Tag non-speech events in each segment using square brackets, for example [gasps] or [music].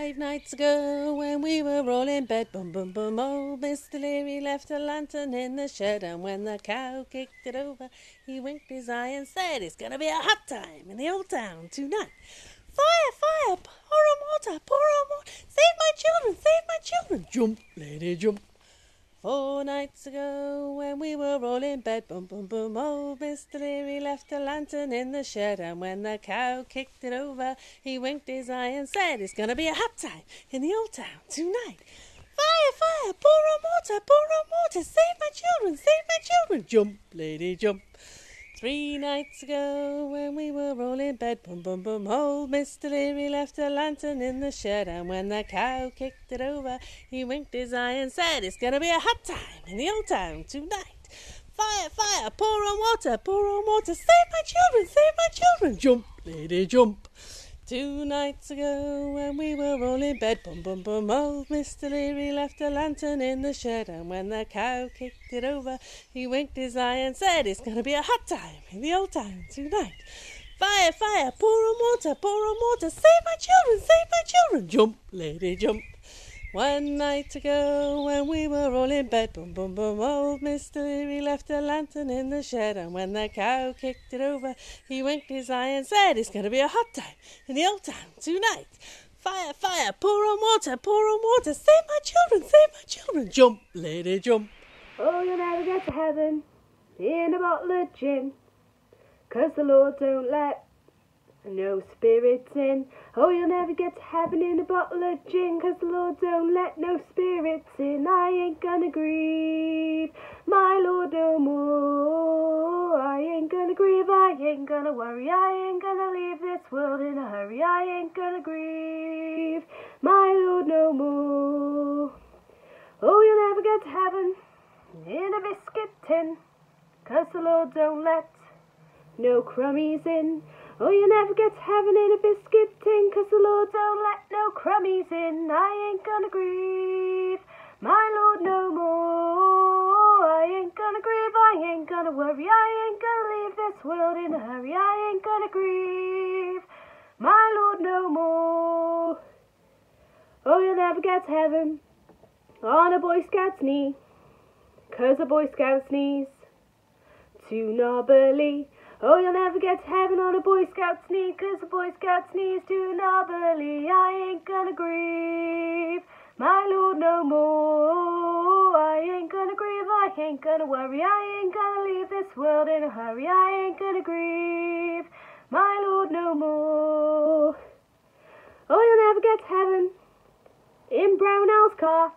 Five nights ago, when we were all in bed, boom, boom, boom, oh, old Mr. Leary left a lantern in the shed, and when the cow kicked it over, he winked his eye and said, It's gonna be a hot time in the old town tonight. Fire, fire, pour on water, pour on water, save my children, save my children, jump, lady, jump. Four nights ago, when we were all in bed, boom, boom, boom, oh, old Mr. Leary left a lantern in the shed, and when the cow kicked it over, he winked his eye and said, It's gonna be a hot time in the old town tonight. Fire, fire, pour on water, pour on water, save my children, save my children, jump, lady, jump. Three nights ago, when we were all in bed, boom, boom, boom, old Mr. Leary left a lantern in the shed, and when the cow kicked it over, he winked his eye and said, It's gonna be a hot time in the old town tonight. Fire, fire, pour on water, pour on water, save my children, save my children, jump, lady, jump. Two nights ago, when we were all in bed, boom, boom, boom, old Mr. Leary left a lantern in the shed, and when the cow kicked it over, he winked his eye and said, It's gonna be a hot time in the old town tonight. Fire, fire, pour on water, pour on water, save my children, save my children, jump, lady, jump. One night ago, when we were all in bed, boom, boom, boom, old Mr. Leary left a lantern in the shed, and when the cow kicked it over, he winked his eye and said, It's gonna be a hot time in the old town tonight. Fire, fire, pour on water, pour on water, save my children, save my children, jump, lady, jump. Oh, you'll never get to heaven in a bottle of gin, 'cause the Lord don't let no spirits in. Oh, you'll never get to heaven in a bottle of gin, 'cause the Lord don't let no spirits in. I ain't gonna grieve my Lord no more. I ain't gonna grieve, I ain't gonna worry, I ain't gonna leave this world in a hurry. I ain't gonna grieve my Lord no more. Oh, you'll never get to heaven in a biscuit tin, 'cause the Lord don't let no crummies in. Oh, you never get to heaven in a biscuit tin, 'cause the Lord don't let no crummies in. I ain't gonna grieve my Lord no more. I ain't gonna grieve, I ain't gonna worry, I ain't gonna leave this world in a hurry. I ain't gonna grieve my Lord no more. Oh, you'll never get to heaven on a Boy Scout's knee, 'cause a Boy Scout's knees too knobbly. Oh, you'll never get to heaven on a Boy Scout's knee, 'cause a Boy Scout's knee is too knobbly. I ain't gonna grieve my Lord no more. I ain't gonna grieve, I ain't gonna worry, I ain't gonna leave this world in a hurry. I ain't gonna grieve my Lord no more. Oh, you'll never get to heaven in Brown Owl's car,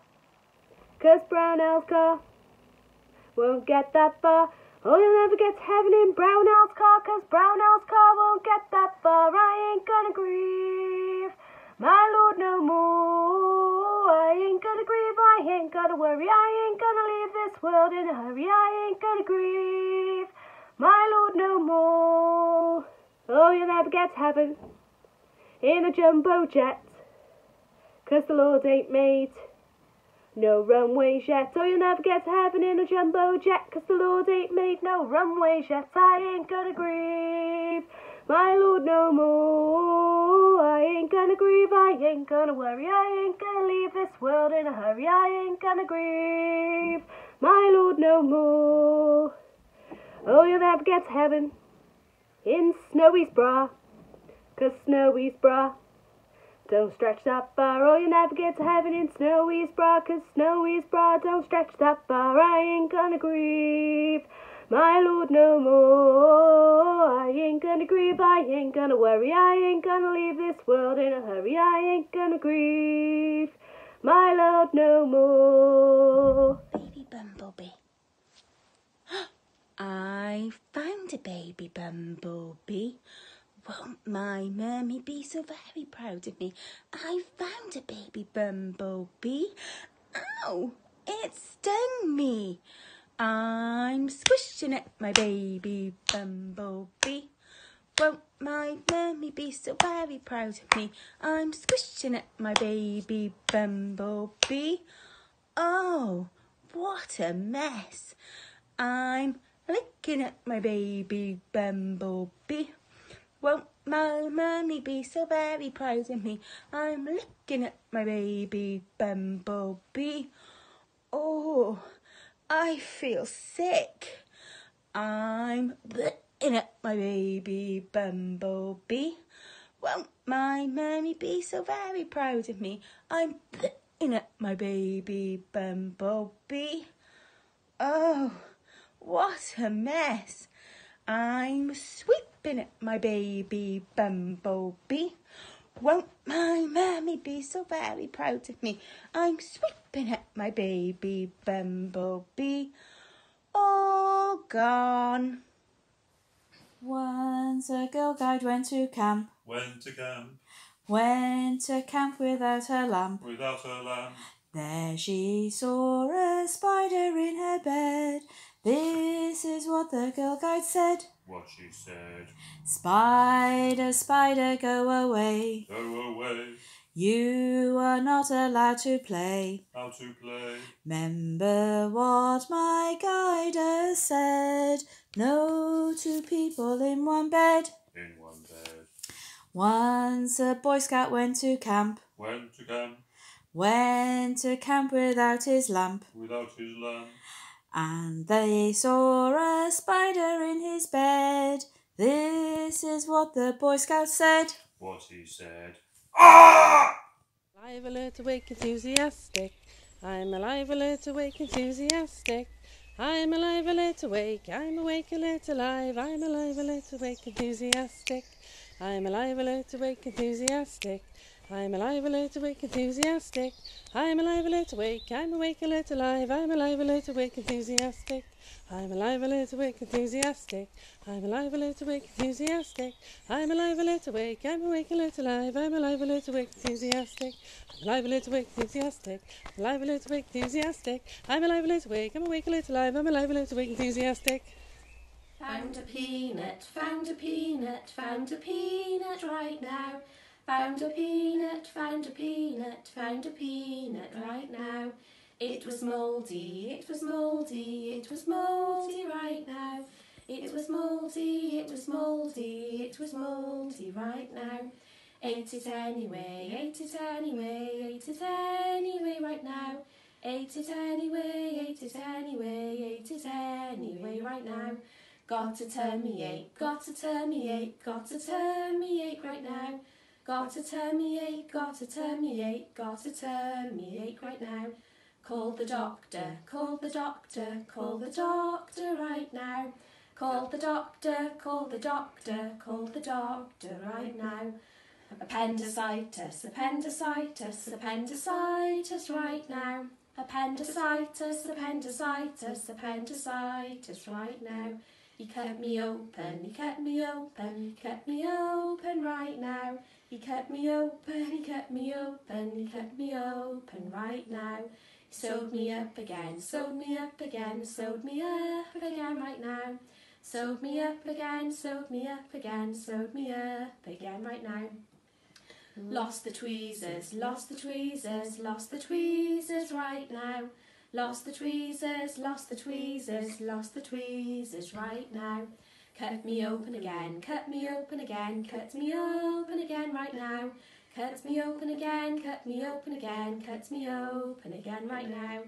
'cause Brown Owl's car won't get that far. Oh, you'll never get to heaven in Brown Owl's car, 'cause Brown Owl's car won't get that far. I ain't gonna grieve my Lord no more. I ain't gonna grieve, I ain't gonna worry, I ain't gonna leave this world in a hurry. I ain't gonna grieve my Lord no more. Oh, you'll never get to heaven in a jumbo jet, 'cause the Lord ain't made no runways yet. Oh, you'll never get to heaven in a jumbo jet, 'cause the Lord ain't made no runways yet. I ain't gonna grieve my Lord no more. I ain't gonna grieve, I ain't gonna worry, I ain't gonna leave this world in a hurry. I ain't gonna grieve my Lord no more. Oh, you'll never get to heaven in Snowy's bra, 'cause Snowy's bra don't stretch that far, or you'll never get to heaven in Snowy's bra, 'cause Snowy's bra don't stretch that far. I ain't gonna grieve my Lord no more. I ain't gonna grieve, I ain't gonna worry, I ain't gonna leave this world in a hurry. I ain't gonna grieve my Lord no more. Baby bumblebee. [gasps] I found a baby bumblebee. Won't my mummy be so very proud of me? I found a baby bumblebee. Ow! It stung me. I'm squishing at my baby bumblebee. Won't my mummy be so very proud of me? I'm squishing at my baby bumblebee. Oh, what a mess. I'm licking at my baby bumblebee. Won't my mummy be so very proud of me? I'm looking at my baby bumblebee. Oh, I feel sick. I'm looking at my baby bumblebee. Won't my mummy be so very proud of me? I'm looking at my baby bumblebee. Oh, what a mess. I'm sweeping at my baby bumblebee. Won't my mammy be so very proud of me? I'm sweeping at my baby bumblebee. All gone. Once a girl guide went to camp, Went to camp went to camp without her lamp. without her lamp. There she saw a spider in her bed. This is what the girl guide said. What she said, Spider, spider, go away. go away, You are not allowed to play. how to play. Remember what my guide said. No two people in one bed. In one bed. Once a Boy Scout went to camp. Went to camp Went to camp without his lamp. without his lamp. And they saw a spider in his bed. This is what the Boy Scout said. What he said. Ah! I'm alive, alert, awake, enthusiastic. I'm alive, alert, awake, enthusiastic. I'm alive, alert, awake. I'm awake, alert, alive. I'm alive, alert, awake, enthusiastic. I'm alive, alert, awake, enthusiastic. I'm alive, alert, awake, enthusiastic. I'm alive, alert, awake. I'm awake, alert, alive. I'm alive, alert, awake, enthusiastic. I'm alive, alert, awake, enthusiastic. I'm alive, alert, awake, enthusiastic. I'm alive, alert, awake. I'm awake, alert, alive. I'm alive, alert, awake, enthusiastic. I'm alive, alert, awake, enthusiastic. I'm alive, alert, awake, enthusiastic. I'm alive, alert, awake. I'm awake, alert, alive. I'm alive, alert, awake, enthusiastic. Found a peanut, found a peanut, found a peanut right now. Found a peanut, found a peanut, found a peanut right now. It was mouldy, it was mouldy, it was mouldy right now. It was mouldy, it was mouldy, it was mouldy right now. Ate it anyway, ate it anyway, ate it anyway right now. Ate it anyway, ate it anyway, ate it anyway right now. Got a tummy ache, got a tummy ache, got a tummy ache right now. Got a tummy ache, got a tummy ache, got a tummy ache right now. Call the doctor, call the doctor, call the doctor right now. Call the doctor, call the doctor, call the doctor right now. Appendicitis, appendicitis, appendicitis right now. Appendicitis, appendicitis, appendicitis right now. He cut me open, he cut me open, he cut me open right now. He cut me open, he cut me open, he cut me open right now. He sewed me up again, sewed me up again, sewed me up again right now. Sewed me up again, sewed me up again, sewed me up again right now. Lost the tweezers, lost the tweezers, lost the tweezers right now. Lost the tweezers, lost the tweezers, lost the tweezers right now. Cut me open again, cut me open again, cut me open again right now. Cut me open again, cut me open again, cut me open again right now.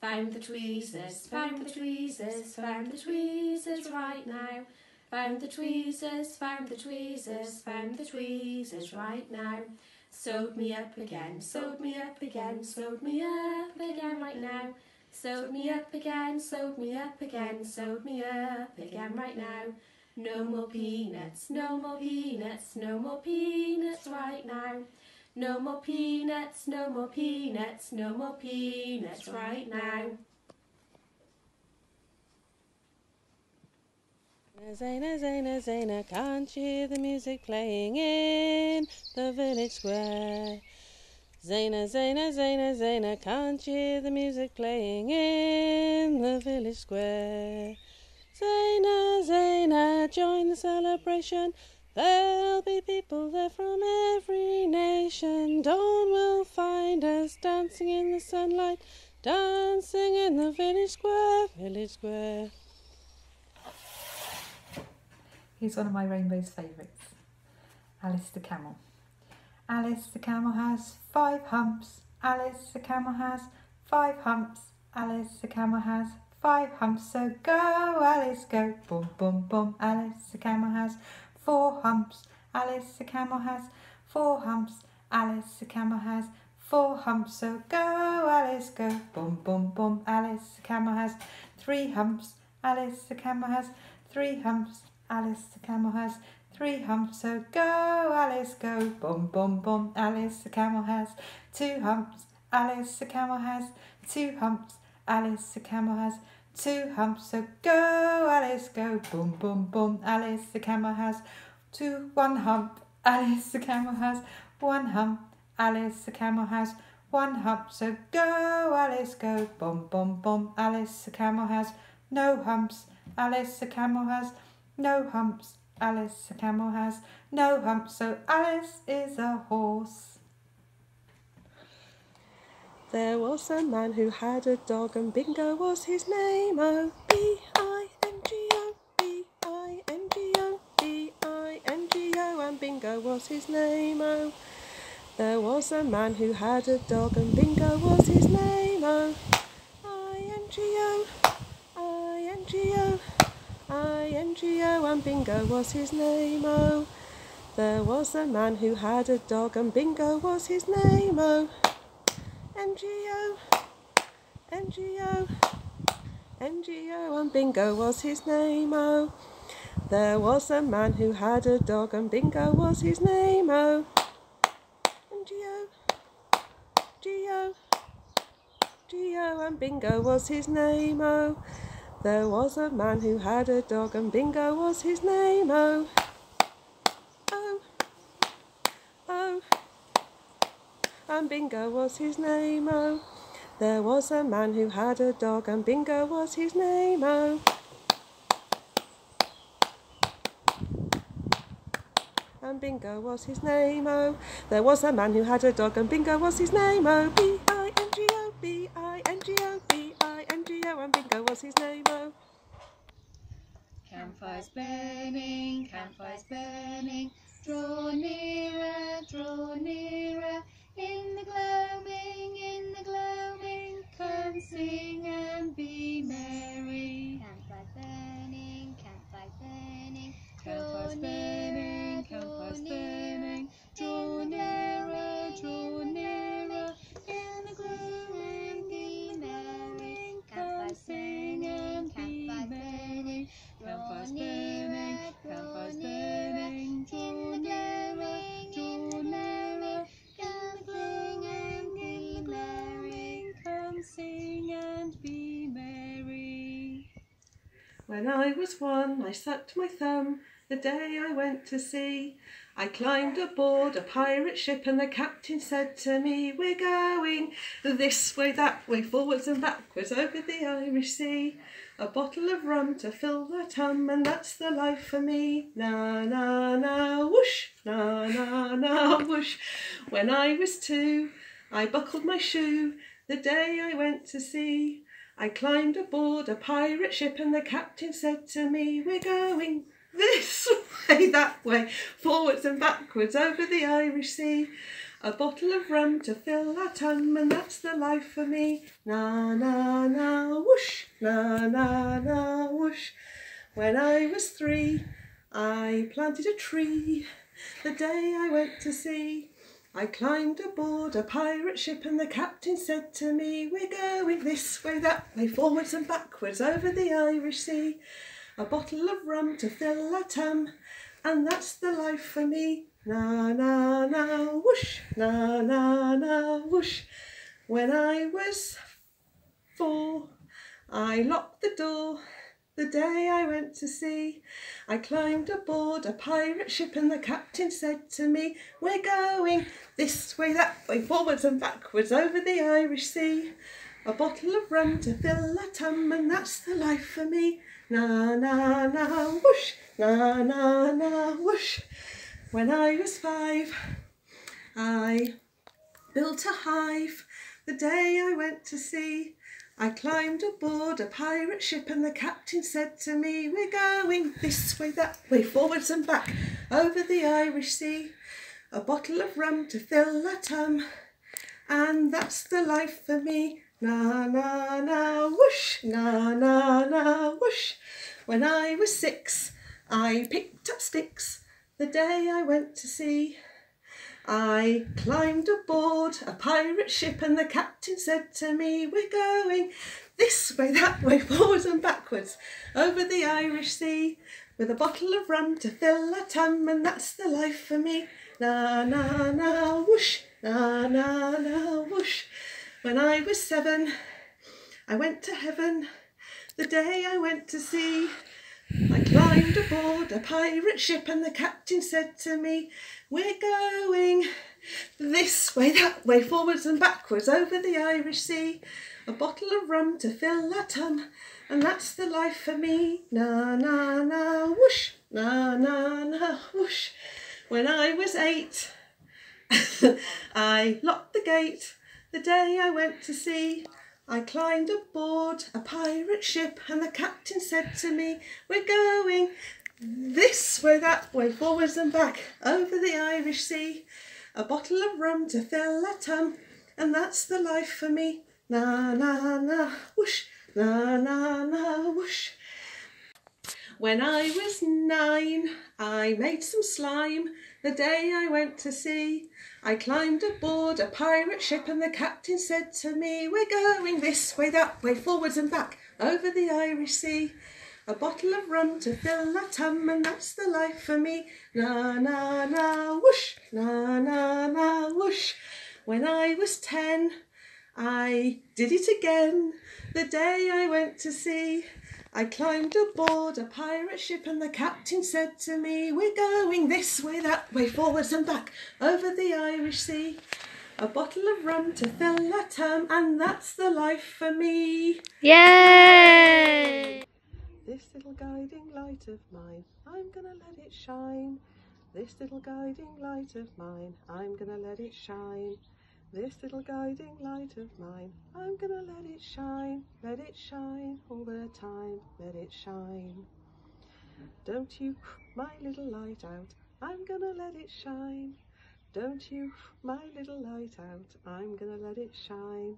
Found the tweezers, found the tweezers, found the tweezers right now. Found the tweezers, found the tweezers, found the tweezers right now. Sewed me up again, sewed me up again, sewed me up again right now. Sewed me up again, sewed me up again, sewed me up again right now. No more peanuts, no more peanuts, no more peanuts right now. No more peanuts, no more peanuts, no more peanuts right now. Zena, Zena, Zena, can't you hear the music playing in the village square? Zena, Zena, Zena, Zena, can't you hear the music playing in the village square? Zena, Zena, join the celebration. There'll be people there from every nation. Dawn will find us dancing in the sunlight, dancing in the village square, village square. He's one of my Rainbow's favourites. Alice the camel. Alice the camel has five humps. Alice the camel has five humps. Alice the camel has five humps. So go, Alice, go. Boom, boom, boom. Alice the camel has four humps. Alice the camel has four humps. Alice the camel has four humps. So go, Alice, go. Boom, boom, boom. Alice the camel has three humps. Alice the camel has three humps. Alice the camel has three humps. So go, Alice, go. Boom, boom, boom. Alice the camel has two humps. Alice the camel has two humps. Alice the camel has two humps. So go, Alice, go. Boom, boom, boom. Alice the camel has two one hump. Alice the camel has one hump. Alice the camel has one hump. So go, Alice, go. Boom, boom, boom. Alice the camel has no humps. Alice the camel has no humps. Alice a camel has no humps. So Alice is a horse. There was a man who had a dog, and Bingo was his name. Oh, B I N G O, B I N G O, B I N G O, and Bingo was his name. Oh, there was a man who had a dog, and Bingo was his name. Oh, I N G O, I N G O, I N G O, and Bingo was his name. Oh, there was a man who had a dog, and Bingo was his name. Oh. NGO, NGO, NGO, and Bingo was his name. Oh, there was a man who had a dog, and Bingo was his name. Oh, NGO, Geo, Geo, and Bingo was his name. Oh. There was a man who had a dog, and Bingo was his name. Oh, oh, oh and Bingo was his name, oh. There was a man who had a dog, and Bingo was his name, oh. And Bingo was his name, oh. There was a man who had a dog, and Bingo was his name, oh. B I N G O, B I N G O, B I N G O, and Bingo was his name, oh. Campfires burning, campfires burning, draw nearer, draw nearer. In the gloaming, in the gloaming, come sing and be merry. Campfires burning, campfires burning, Campfires burning, campfires burning, draw nearer, When I was one, I sucked my thumb the day I went to sea. I climbed aboard a pirate ship, and the captain said to me, We're going this way, that way, forwards and backwards over the Irish Sea. A bottle of rum to fill the tum, and that's the life for me. Na na na whoosh, na na na whoosh. When I was two, I buckled my shoe the day I went to sea. I climbed aboard a pirate ship, and the captain said to me, We're going this [laughs] way, that way, forwards and backwards over the Irish Sea. A bottle of rum to fill our tum, and that's the life for me. Na na na whoosh, na na na whoosh. When I was three, I planted a tree the day I went to sea. I climbed aboard a pirate ship, and the captain said to me, We're going this way, that way, forwards and backwards over the Irish Sea. A bottle of rum to fill a tum, and that's the life for me. Na na na whoosh, na na na whoosh. When I was four, I locked the door the day I went to sea. I climbed aboard a pirate ship, and the captain said to me, We're going this way, that way, forwards and backwards over the Irish Sea. A bottle of rum to fill a tum, and that's the life for me. Na na na whoosh, na na na whoosh. When I was five, I built a hive the day I went to sea. I climbed aboard a pirate ship and the captain said to me, We're going this way, that way, forwards and back, over the Irish Sea. A bottle of rum to fill a tum, and that's the life for me. Na na na whoosh, na na na whoosh. When I was six, I picked up sticks the day I went to sea. I climbed aboard a pirate ship and the captain said to me, We're going this way, that way, forwards and backwards, over the Irish Sea, with a bottle of rum to fill a tum, and that's the life for me. Na na na whoosh, na na na whoosh. When I was seven, I went to heaven the day I went to sea. I climbed aboard a pirate ship and the captain said to me, We're going this way, that way, forwards and backwards over the Irish Sea. A bottle of rum to fill a tum, and that's the life for me. Na na na whoosh, na na na whoosh. When I was eight, [laughs] I locked the gate the day I went to sea. I climbed aboard a pirate ship and the captain said to me, We're going this way, that way, forwards and back, over the Irish Sea. A bottle of rum to fill a tum, and that's the life for me. Na na na whoosh, na na na whoosh. When I was nine, I made some slime the day I went to sea. I climbed aboard a pirate ship and the captain said to me, We're going this way, that way, forwards and back, over the Irish Sea. A bottle of rum to fill a tum, and that's the life for me. Na na na whoosh, na na na whoosh. When I was ten, I did it again the day I went to sea. I climbed aboard a pirate ship and the captain said to me, We're going this way, that way, forwards and back, over the Irish Sea. A bottle of rum to fill a tum, and that's the life for me. Yay! This little guiding light of mine, I'm gonna let it shine. This little guiding light of mine, I'm gonna let it shine. This little guiding light of mine, I'm gonna let it shine, let it shine all the time, let it shine. Don't you my little light out, I'm gonna let it shine. Don't you my little light out, I'm gonna let it shine.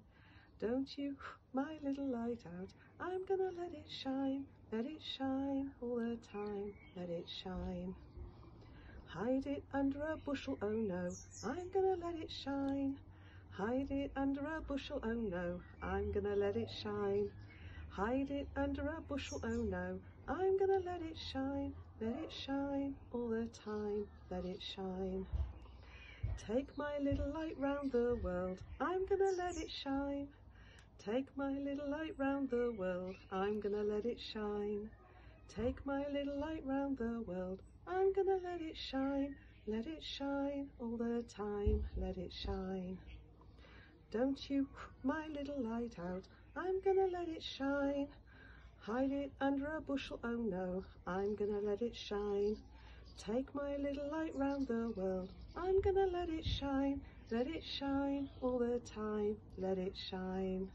Don't you my little light out, I'm gonna let it shine, let it shine all the time, let it shine. Hide it under a bushel, oh no, I'm gonna let it shine. Hide it under a bushel, oh no, I'm gonna let it shine. Hide it under a bushel, oh no, I'm gonna let it shine, let it shine all the time, let it shine. Take my little light round the world, I'm gonna let it shine. Take my little light round the world, I'm gonna let it shine. Take my little light round the world, I'm gonna let it shine, let it shine all the time, let it shine. Don't you my little light out, I'm gonna let it shine. Hide it under a bushel, oh no, I'm gonna let it shine. Take my little light round the world, I'm gonna let it shine, let it shine all the time, let it shine.